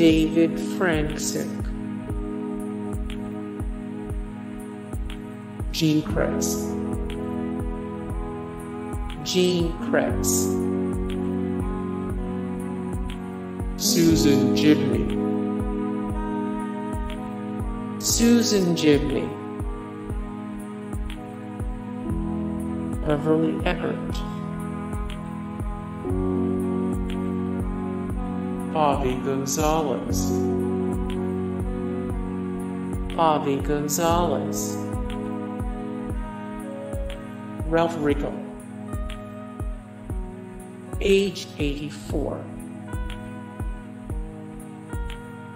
David Franczyk, Gene Cretz, Gene Cretz, Susan Gibney, Susan Gibney, Beverly Eckert, Bobby Gonzalez, Bobby Gonzalez, Ralph Raico, age 84,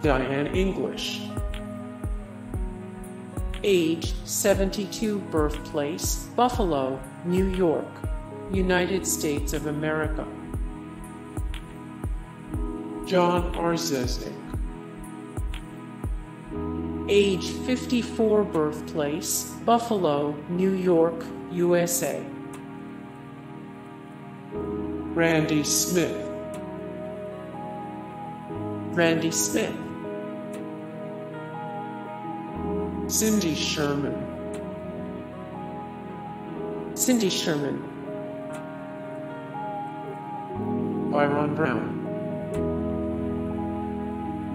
Diane English, age 72, birthplace Buffalo, New York, United States of America. John Rzeznik. Age 54, birthplace Buffalo, New York, USA. Randy Smith. Randy Smith. Cindy Sherman. Cindy Sherman. Byron Brown.